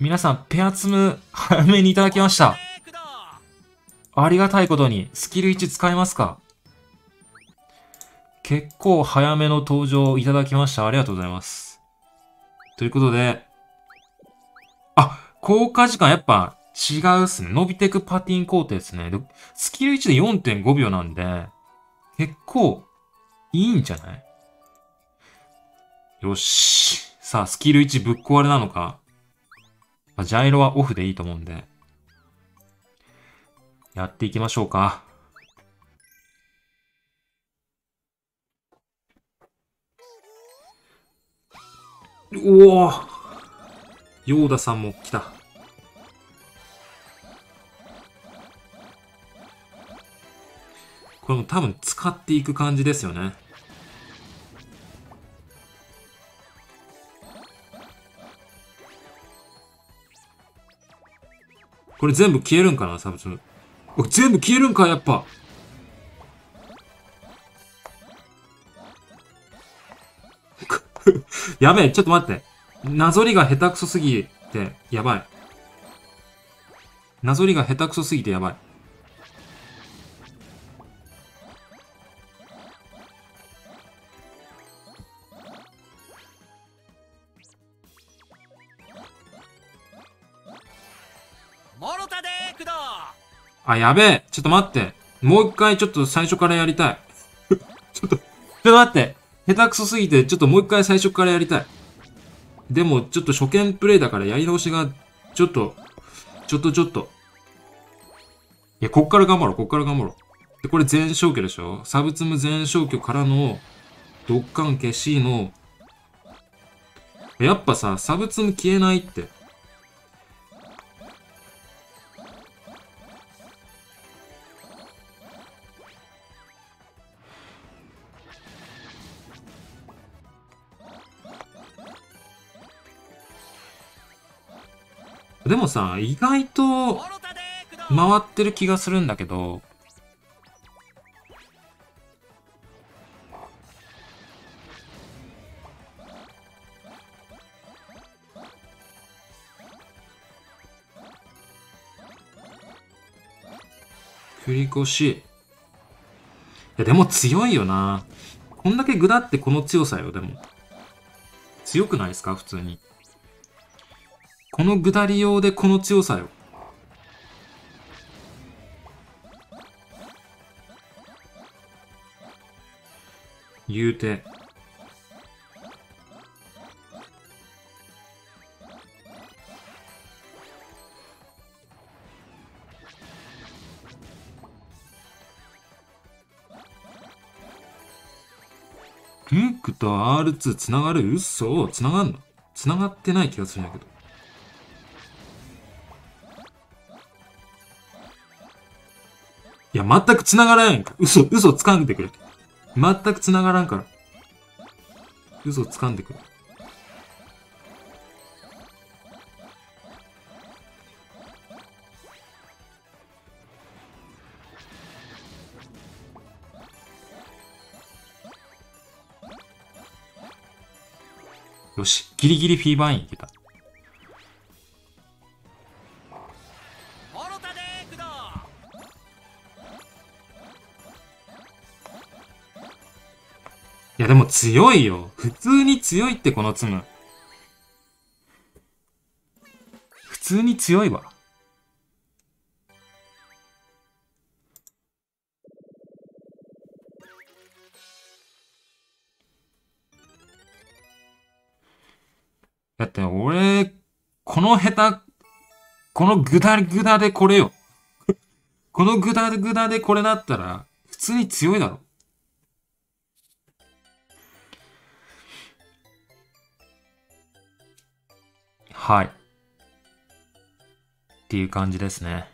皆さん、ペアツム早めにいただきました。ありがたいことに、スキル1使えますか？結構早めの登場いただきました。ありがとうございます。ということで、あ、効果時間やっぱ違うっすね。伸びてくパティン工程ですね。スキル1で4.5秒なんで、結構いいんじゃない？よし。さあ、スキル1ぶっ壊れなのか？まあジャイロはオフでいいと思うんで。やっていきましょうか。おおヨーダさんも来た。これも多分使っていく感じですよね。これ全部消えるんかなサブツム。お全部消えるんかやっぱ。やべえ、ちょっと待って。なぞりが下手くそすぎて、やばい。なぞりが下手くそすぎてやばい。あ、やべえ。ちょっと待って。もう一回ちょっと最初からやりたい。ちょっと、ちょっと待って。下手くそすぎて、ちょっともう一回最初からやりたい。でも、ちょっと初見プレイだからやり直しが、ちょっと、ちょっとちょっと。いや、こっから頑張ろう、こっから頑張ろう。で、これ全消去でしょ？サブツム全消去からの、ドッカン消しの、やっぱさ、サブツム消えないって。でもさ、意外と回ってる気がするんだけど、繰り越し。いや、でも強いよな。こんだけ具だってこの強さよ、でも。強くないですか普通に。この下り用でこの強さよ。言うて。リンクと R2 つながる？嘘つながんのつながってない気がするんだけど。いや、全く繋がらんやんか。嘘、嘘つかんでくれ。全く繋がらんから。嘘つかんでくれ。よし、ギリギリフィーバーインいけた。いやでも強いよ。普通に強いってこのツム。普通に強いわ。だって俺、この下手、このグダグダでこれよ。このグダグダでこれだったら、普通に強いだろ。はい。っていう感じですね。